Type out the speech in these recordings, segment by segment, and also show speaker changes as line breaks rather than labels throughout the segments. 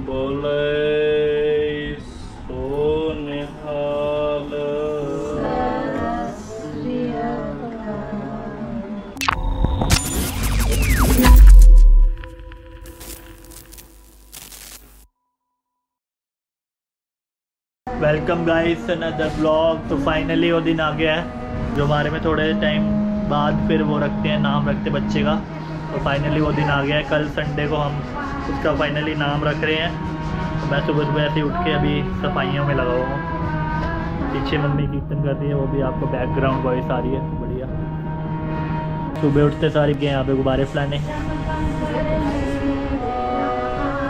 बोले welcome guys another blog तो finally वो दिन आ गया है, जो हमारे में थोड़े टाइम बाद फिर वो रखते हैं, नाम रखते बच्चे का। तो फाइनली वो दिन आ गया है। कल संडे को हम उसका फाइनली नाम रख रहे हैं। तो मैं सुबह सुबह ऐसे उठ के अभी सफाइयों में लगा हुआ हूँ। पीछे मम्मी कीर्तन कर रही है वो भी आपको बैकग्राउंड वॉइस आ रही है। बढ़िया। सुबह उठते सारे गए यहाँ पे गुब्बारे फैलाने।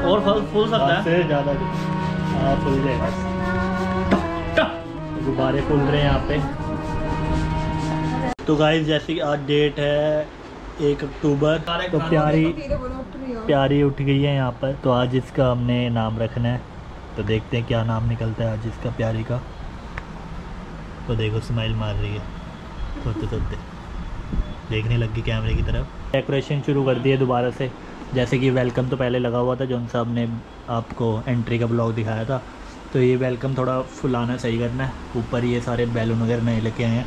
और फल फूल सकता है? ज़्यादा हाँ फूल जाएगा गुब्बारे फूल रहे हैं यहाँ पे। तो गाइस जैसे कि आज डेट है एक अक्टूबर। तो प्यारी प्यारी उठ गई है यहाँ पर। तो आज इसका हमने नाम रखना है। तो देखते हैं क्या नाम निकलता है आज इसका प्यारी का। तो देखो स्माइल मार रही है। सोते सोते। देखने लग गई कैमरे की तरफ़। डेकोरेशन शुरू कर दी है दोबारा से। जैसे कि वेलकम तो पहले लगा हुआ था जौन साहब ने आपको एंट्री का ब्लॉग दिखाया था। तो ये वेलकम थोड़ा फुलाना सही करना है। ऊपर ये सारे बैलून वगैरह नए लेके आए हैं।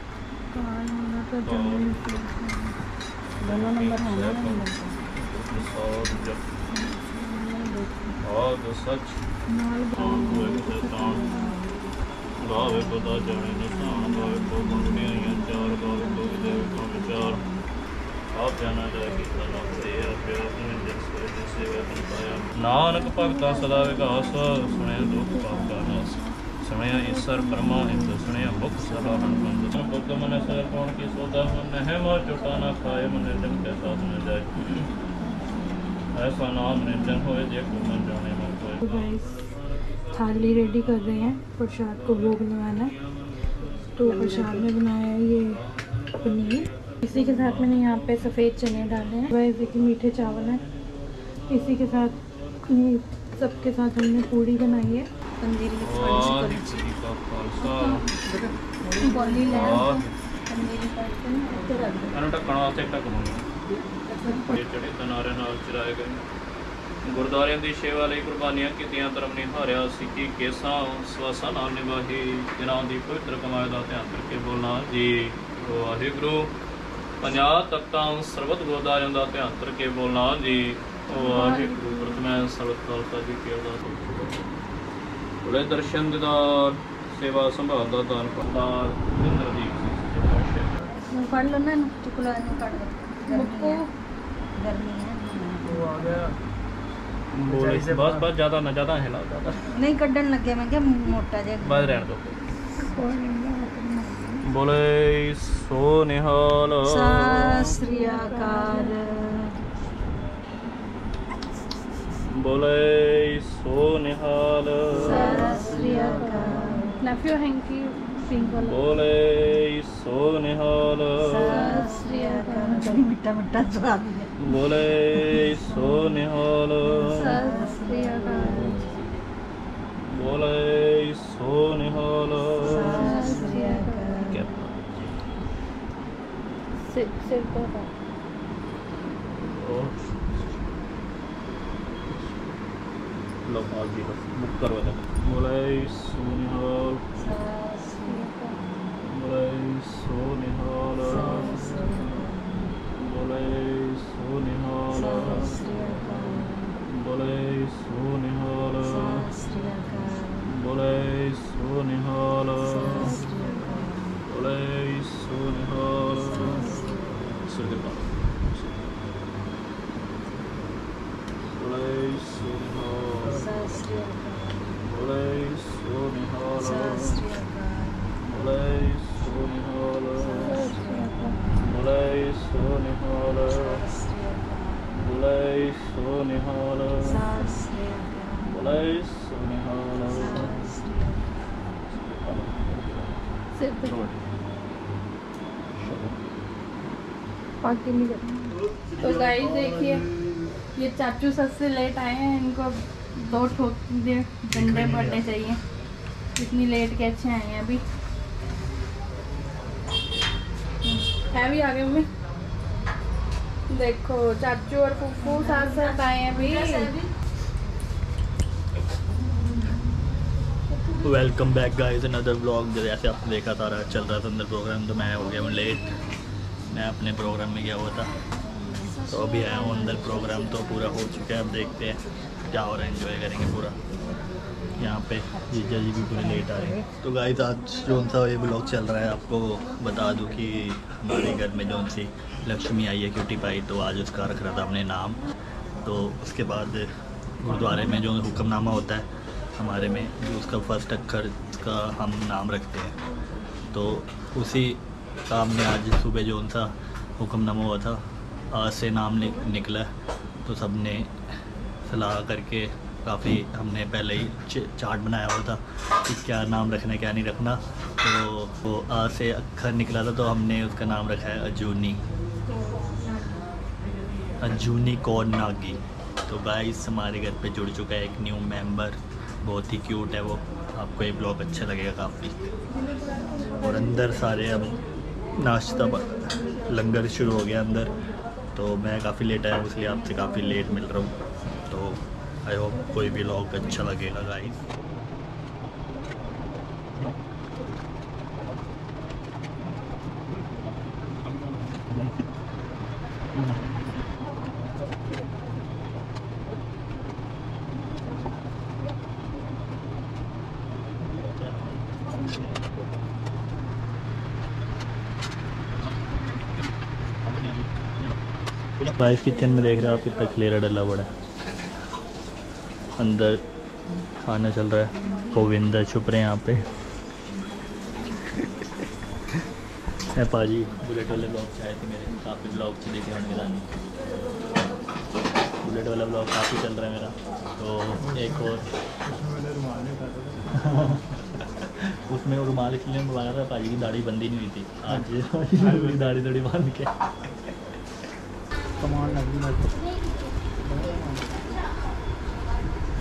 नानक भगता सदा विकास सुने दुख पाप का नाश ਸੁਣਿਆ ਈਸ਼ਰ ਪਰਮਾ ਇੰਦ ਸੁਣਿਆ ਮੁਖ ਸਦਾ ਹਨਮੰਦ ਬੁੱਧ ਮਨ ਸਰ ਕੋਣ ਕੀ ਸੋਦਾ ਮਨ ਹੈ ਮਾ ਚੁਟਾ ਨਾ ਖਾਏ ਮਨ ਜਮ ਕੇ ਸਾਥ ਨ ਜਾਏ ऐसा नाम निरंजन होए जे को मन जाने मन होए
तो गाइस थाली रेडी कर रहे हैं प्रसाद को भोग लगाना है तो प्रसाद में बनाया है ये पनीर इसी के साथ मैंने यहाँ पे सफ़ेद चने डाले हैं वैसे कि मीठे चावल हैं इसी के साथ ये सबके साथ हमने पूड़ी बनाई है
ਪੰਜੀਰੀ ਵਿੱਚ ਵਾਹਿਗੁਰੂ ਗੁਰਦਾਰਿਆਂ ਦੀ ਸੇਵਾ ਲਈ ਕੁਰਬਾਨੀਆਂ ਕੀਤੀਆਂ ਧਰਮ ਨੇ ਹਾਰਿਆ ਸਿੱਕੀ ਕੇਸਾਂ ਸਵਾਸਾਂ ਨਾਲ ਨਿਭਾਹੀ ਜਨਾਂ ਦੀ ਪਵਿੱਤਰ ਕਮਾਈ ਦਾ ਧਿਆਨ ਕਰਕੇ ਬੋਲਣਾ ਜੀ। ਵਾਹਿਗੁਰੂ। ਪੰਜਾਬ ਤਖਤਾਂ ਸਰਬਤ ਗੁਰਦਾਰਿਆਂ ਦਾ ਧਿਆਨ ਕਰਕੇ ਬੋਲਣਾ ਜੀ। ਵਾਹਿਗੁਰੂ। ਪ੍ਰਤਮੈ ਸਰਬਤ ਕਲਤਾ ਜੀ ਕੀ ਅਰਦਾਸ ਗੁਰੇ ਦਰਸ਼ਨ ਦਿਦਾਰ ਸੇਵਾ ਸੰਭਾਲ ਦਾ ਦਾਨ ਕਰਤਾਰ ਇੰਦਰਦੀਪ ਸਿੰਘ ਪਾਸ਼ਾ
ਨੂੰ ਪੜ ਲਓ ਨਾ ਚੁਕਲਾ ਨੂੰ ਕੱਢ ਲਓ। ਮੁੱਕੋ। ਗਰਮੀ ਹੈ।
ਉਹ ਆ ਗਿਆ। ਬੋਲੇ ਬਸ ਬਸ ਜ਼ਿਆਦਾ ਨਾ ਜ਼ਿਆਦਾ ਹਿਲਾ ਜ਼ਿਆਦਾ।
ਨਹੀਂ ਕੱਢਣ ਲੱਗੇ ਮੈਂ ਕਿਹਾ ਮੋਟਾ ਜਿਹਾ
ਬਸ ਰਹਿਣ ਦੋ। ਬੋਲੇ ਸੋ ਨਿਹਾਲ।
ਸਤਿ ਸ੍ਰੀ ਅਕਾਲ।
बोले सो निहाल
नेफ्यू हैंकी पिंक वाला
बोले सो निहाल
मिठा मिठा स्वाद
बोले सो निहाल बोले सो निहाल
सिर सिर को
और लो आज जी बस बुक करो इधर बोले सो निहाल
सत श्री अकाल
बोले सो निहाल
सत श्री अकाल
बोले सो निहाल
सत श्री अकाल
बोले सो निहाल
सत श्री अकाल
बोले सो निहाल
सत श्री अकाल
बोले सो निहाल
सत श्री
सुर के पास बोले सो निहाल
सत श्री अकाल
बोले सो निहाल
सत श्री अकाल
बोले सो निहाल
सत श्री अकाल
बोले सो निहाल
सत श्री अकाल
बोले
करना तो गाइस देखिए ये चाचू सबसे लेट आए हैं इनको दो ठोक दे डंडे पड़ने चाहिए इतनी लेट के अच्छे आए हैं अभी है भी आगे मम्मी देखो, चाचू और फूफू साथ साथ आए हैं अभी
welcome back guys another blog जैसे आपने देखा रहा चल रहा था अंदर प्रोग्राम तो मैं हो गया हूँ लेट मैं अपने प्रोग्राम में गया हुआ था। तो अभी आया हूँ अंदर प्रोग्राम तो पूरा हो चुका है। अब देखते हैं क्या हो रहा है। इन्जॉय करेंगे पूरा। यहाँ पे, जीजा जी भी पूरे लेट आ रहे हैं। तो गाइस आज जो सा ये ब्लॉग चल रहा है, आपको बता दूँ कि हमारे घर में जो सी लक्ष्मी आई है क्यूटी पाई तो आज उसका रख रहा था हमने नाम। तो उसके बाद गुरुद्वारे में जो हुक्मनामा होता है, हमारे में, जो उसका फ़र्स्ट अक्षर का हम नाम रखते हैं। तो उसी काम में आज सुबह जो सा हुक्मनामा हुआ था, आज से नाम निकला तो सबने सलाह करके काफ़ी हमने पहले ही चार्ट बनाया हुआ था कि क्या नाम रखना क्या नहीं रखना। तो वो आ से अक्षर निकला था तो हमने उसका नाम रखा है अजूनी। अजूनी कौर नागी। तो गाइस हमारे घर पे जुड़ चुका है एक न्यू मेंबर बहुत ही क्यूट है वो। आपको ये ब्लॉग अच्छा लगेगा काफ़ी। और अंदर सारे अब नाश्ता लंगर शुरू हो गया अंदर। तो मैं काफ़ी लेट आया हूँ, इसलिए आपसे काफ़ी लेट मिल रहा हूँ। तो आई होप कोई भी ब्लॉग अच्छा लगेगा गाइस गाइस किचन में देख रहे हो आप कितना क्लियर डला पड़ा है। अंदर खाना चल रहा है। गोविंदा छुप रहे हैं यहाँ पे। है पाजी? बुलेट वाले ब्लॉग से आए थे मेरे। काफ़ी ब्लॉग से देखे होंगे रानी। बुलेट वाला ब्लॉग काफ़ी चल रहा है मेरा। तो एक और। उसमें वो रुमाल इसलिए मंगवाया था पाजी की दाढ़ी बंदी नहीं हुई थी। आज दाढ़ी थोड़ी बाँध के
कमान लगी